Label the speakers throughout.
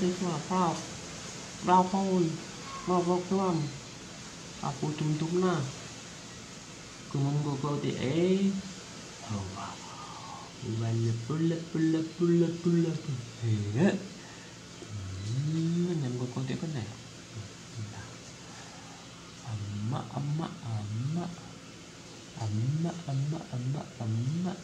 Speaker 1: cái quả phao rau phun mau vô tuam aku tum tum na kumunggo ko ti e hawa wala pula pula pula pula he nhầm của con tiếp cái này amma amma amma amma amma amma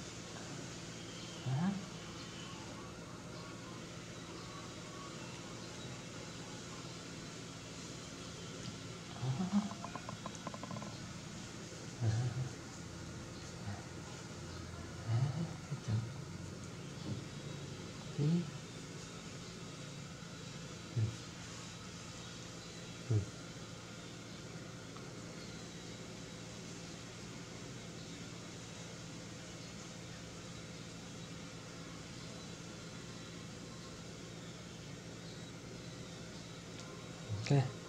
Speaker 1: okay.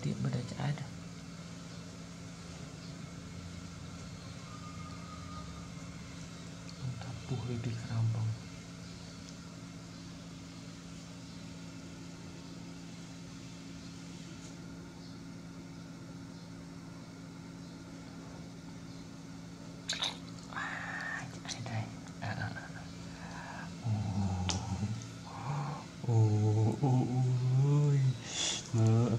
Speaker 1: dia bacaan rapuh lebih kerampang Oh, oh, oh.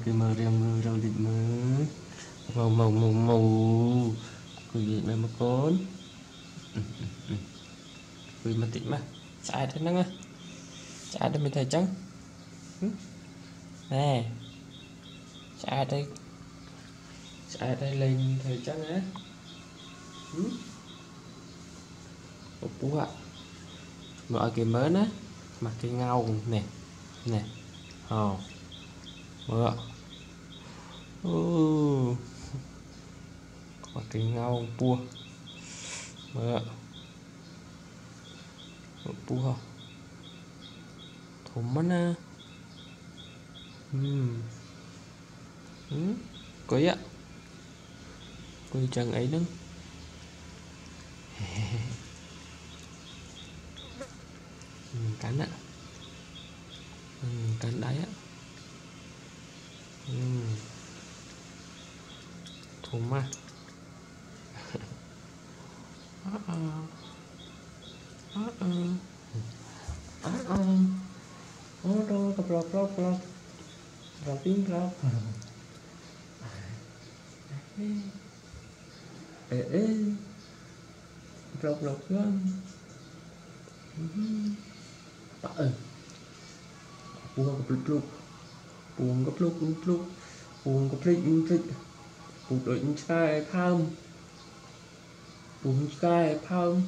Speaker 1: Cái mơ răng mơ răng định mơ. Màu màu màu màu. Quý vị mẹ mà con. Quý mà tịnh mà. Chạy thế năng á. Chạy đây mình thấy trắng nè. Chạy đây? Chạy đây lên thấy trắng á? Ủa, bố ạ. Mọi cái mớ á. Mặt cái ngầu nè. Nè. Ờ. Ồ mưa ừ. có cái ngao bua mưa pua vâng thùng mắt na ừ ừ cưới ạ. Cưới chẳng ấy nâng cắn ạ. Cắn đáy ạ. Hmm ừ. thùng mà ờ ờ ờ ờ ờ ờ ờ đâu gặp lọc lọc lọc lọc pin lọc ê ê lọc lọc lắm ờ buông gặp lục lục buông gặp lục lục buông gặp lịch lịch buông